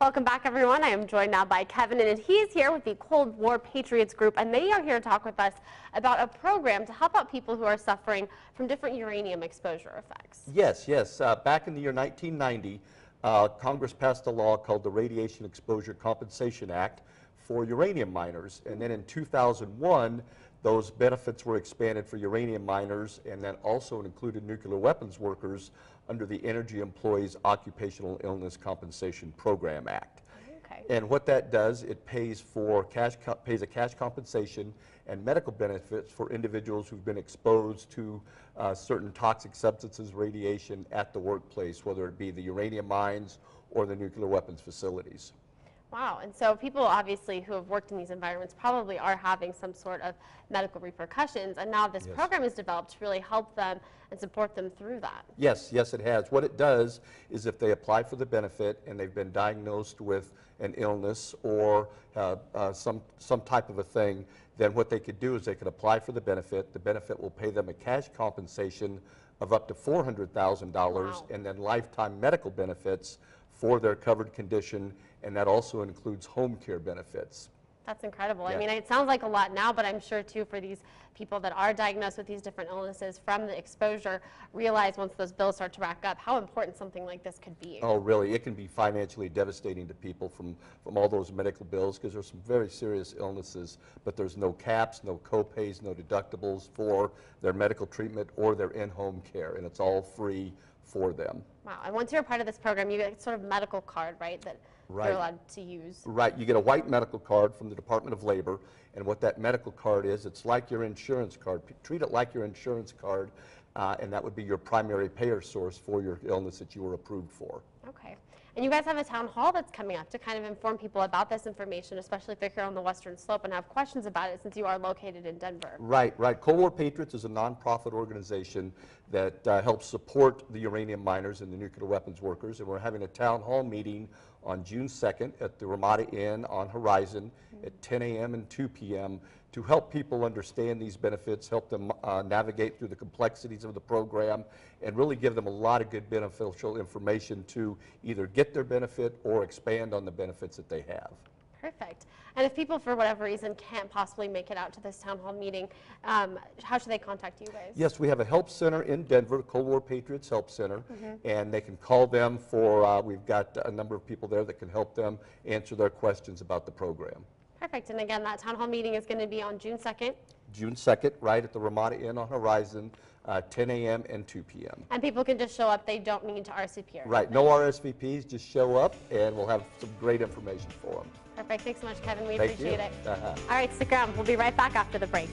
Welcome back, everyone. I am joined now by Kevin, and he's here with the Cold War Patriots Group, and they are here to talk with us about a program to help out people who are suffering from different uranium exposure effects. Yes, yes. Uh, back in the year 1990, uh, Congress passed a law called the Radiation Exposure Compensation Act for uranium miners. And then in 2001, those benefits were expanded for uranium miners and then also included nuclear weapons workers under the Energy Employees Occupational Illness Compensation Program Act. Okay. And what that does, it pays for cash, pays a cash compensation and medical benefits for individuals who've been exposed to uh, certain toxic substances, radiation at the workplace, whether it be the uranium mines or the nuclear weapons facilities. Wow. And so people obviously who have worked in these environments probably are having some sort of medical repercussions, and now this Yes. program is developed to really help them and support them through that. Yes, yes, it has. What it does is if they apply for the benefit and they've been diagnosed with an illness or uh, uh, some, some type of a thing, then what they could do is they could apply for the benefit. The benefit will pay them a cash compensation of up to $400,000 Wow. and then lifetime medical benefits for their covered condition, and that also includes home care benefits. That's incredible. I mean, it sounds like a lot now, but I'm sure too for these people that are diagnosed with these different illnesses from the exposure, realize once those bills start to rack up how important something like this could be. Oh, really? It can be financially devastating to people from, from all those medical bills because there's some very serious illnesses, but there's no caps, no copays, no deductibles for their medical treatment or their in-home care, and it's all free for them. Wow. And once you're a part of this program, you get sort of medical card, right, that Right. you're allowed to use. Right, you get a white medical card from the Department of Labor, and what that medical card is, it's like your insurance card. P- Treat it like your insurance card, uh, and that would be your primary payer source for your illness that you were approved for. And you guys have a town hall that's coming up to kind of inform people about this information, especially if they're here on the Western Slope and have questions about it since you are located in Denver. Right, right. Cold War Patriots is a nonprofit organization that uh, helps support the uranium miners and the nuclear weapons workers, and we're having a town hall meeting on June 2nd at the Ramada Inn on Horizon at 10 a.m. and 2 p.m. to help people understand these benefits, help them uh, navigate through the complexities of the program, and really give them a lot of good beneficial information to either get their benefit or expand on the benefits that they have. Perfect. And if people, for whatever reason, can't possibly make it out to this town hall meeting, um, how should they contact you guys? Yes, we have a help center in Denver, Cold War Patriots Help Center, and they can call them for, uh, we've got a number of people there that can help them answer their questions about the program. Perfect. And again, that town hall meeting is going to be on June 2nd, June 2nd, right at the Ramada Inn on Horizon, uh, 10 a.m. and 2 p.m. and people can just show up. They don't need to RSVP. or Right, no RSVPs, just show up and we'll have some great information for them. Perfect. Thanks so much, Kevin. We Thank appreciate you. it. Uh-huh. All right, stick around. We'll be right back after the break.